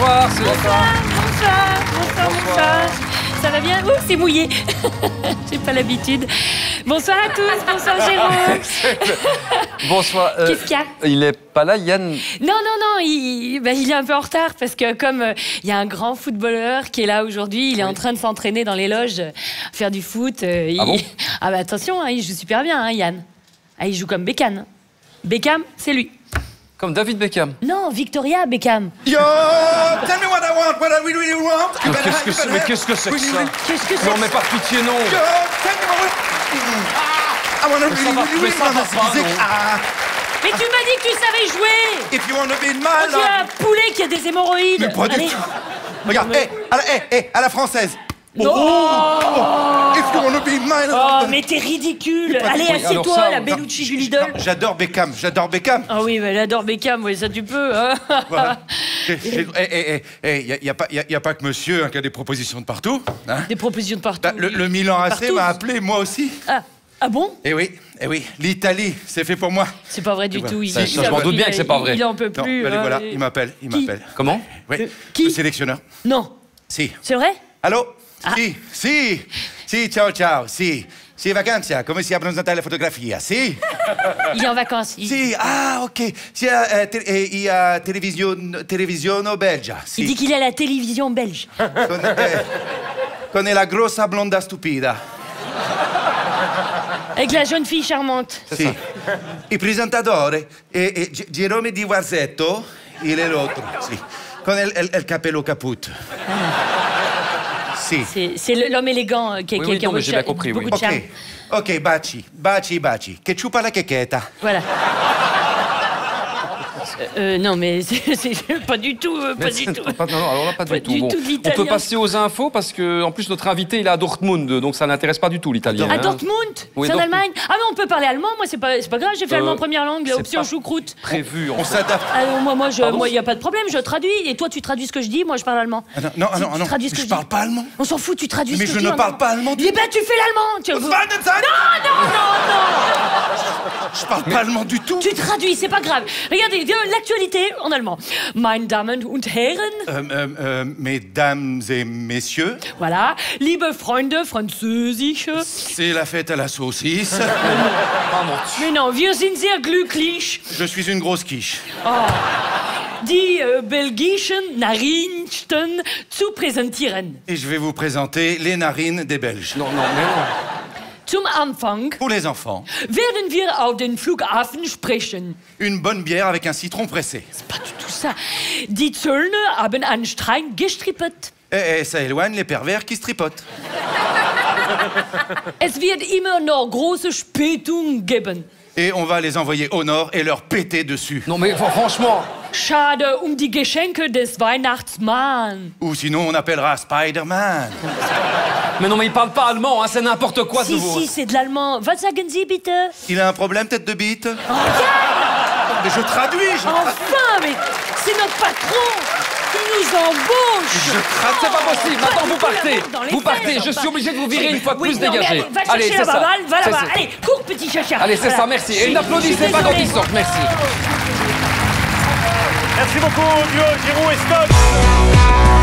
Bonsoir, c'est Bonsoir, bonsoir, bonsoir, bonsoir. Ça va bien? Ouh, c'est mouillé. J'ai pas l'habitude. Bonsoir à tous, bonsoir Jérôme. Bonsoir. euh, Qu'est-ce qu'il y a? Il est pas là, Yann? Non, non, non, il, il est un peu en retard parce que comme euh, il y a un grand footballeur qui est là aujourd'hui, il est en train de s'entraîner dans les loges, euh, faire du foot. euh, il- Ah bon? Ah bah attention, hein, il joue super bien, hein, Yann. Ah, il joue comme Beckham. Beckham, c'est lui. Comme David Beckham. Non, Victoria Beckham. Yo, tell me what I want, what I really, really want. Mais qu'est-ce que c'est mais qu'est-ce que c'est que ça Qu'est-ce que c'est Non, mais par pitié, non Yo, tell me what Ah, I wanna really, really, want non. Ah, Mais tu m'as dit que tu savais jouer if you wanna be my On dirait un poulet qui a des hémorroïdes. Mais pas du Allez. tout. Regarde, hé, à la, hé, hé, à la française. Oh, Non. Oh, Oh, mais t'es ridicule. Allez, assieds-toi, la. Bellucci du Lidl. J'adore Beckham, j'adore Beckham. Ah oui, mais elle adore Beckham, oui, ça tu peux. hein. Voilà. J'ai- j'ai- Hé, hé, hé, hé, y a- pas- y a- y a pas que monsieur hein, qui a des propositions de partout. hein. Des propositions de partout. Bah, le, le Milan AC m'a appelé, moi aussi. Ah, ah bon? Eh oui, eh oui, l'Italie, c'est fait pour moi. C'est pas vrai du tout. Il, Ça, il ça, je m'en doute il bien que c'est pas vrai. Il en peut plus. allez, hein, voilà, et- il m'appelle, il m'appelle. Comment? Oui, qui? le sélectionneur. Non, Si. c'est vrai? Allô? Ah. Si, si, si, ciao, ciao, si. Si, vacanza, come si presentare la fotografia? Si? Il est en vacances. Il, Si, ah, ok. Si, eh, te- eh, il y a télévision, télévision belga. Si. il dit qu'il est à la télévision belge? Con, eh, con la grossa blonda stupida. Avec la jeune fille charmante. Sì. Il presentatore è, è Gi- Girome Di Varzetto, il è l'altro, sì. Con il, il- il capello caput. Sì. C'est c'est l'homme élégant euh, qui, Oui, qui- oui, qui a non, beaucoup j'ai bien compris, beaucoup oui. de Ok, charme. ok, baci, baci, baci. Che ciupa la checchetta. Voilà. Euh, euh, non, mais c'est pas du tout, euh, pas Mais du tout. pas- non, non, alors là, pas, Pas du tout. du Bon, tout on peut passer aux infos parce que, en plus, notre invité, il est à Dortmund, donc ça n'intéresse pas du tout l'italien. À hein. Dortmund Oui, C'est en Dortmund. Allemagne Ah, mais on peut parler allemand, moi, c'est pas, c'est pas grave, j'ai fait Euh, allemand en première langue, option pas- choucroute. Prévu. On s'adapte. Moi, moi, je, Pardon moi, y a pas de problème, je traduis, et toi, tu traduis ce que je dis, moi, je parle allemand. Ah non, non, ah Tu- non, ah tu non, traduis ce mais que je dis. parle pas allemand. On s'en fout, tu traduis Mais ce je que ne dis en parle allemand. pas allemand du Eh ben, tu fais l'allemand? Non, non, non, non Je parle pas allemand du tout. Tu traduis, c'est pas grave. Regardez, l'actualité en allemand. Meine Damen und Herren, Euh, euh, euh, mesdames et messieurs, voilà, liebe Freunde französische. c'est la fête à la saucisse. Mais non, wir sind sehr glücklich, Je suis une grosse quiche. die äh, belgischen Nachrichten zu präsentieren. Et je vais vous présenter les narines des Belges. Non, non, mais non. Zum Anfang Pour les enfants, werden wir auf den Flughafen sprechen. une bonne bière avec un citron pressé. Pas du tout ça. Die Zöllner haben einen Streik gestrippet. Et, et ça éloigne les pervers qui se tripotent. Es wird immer noch große Spätung geben. Et on va les envoyer au nord et leur péter dessus. Non, mais fr- franchement, Schade um die Geschenke des Weihnachtsmanns. Ou sinon on appellera Spider-Man. mais non, mais il parle pas allemand, hein, c'est n'importe quoi Si, nouveau. si, c'est de l'allemand. Was sagen Sie bitte Il a un problème, tête de bite Oh, Mais je traduis, je traduis. Enfin, mais c'est notre patron Il nous embauche Ah, c'est pas possible. Maintenant, vous du tout partez. Vous partez. Je suis obligé de vous virer une fois de Oui, plus dégagé. allez, va chercher c'est la ça. va là-bas. Allez, cours, petit chacha. Allez, c'est Voilà. ça, merci. Je Et n'applaudissez je pas quand ils sortent, merci. Merci beaucoup, duo Giroud et Stock.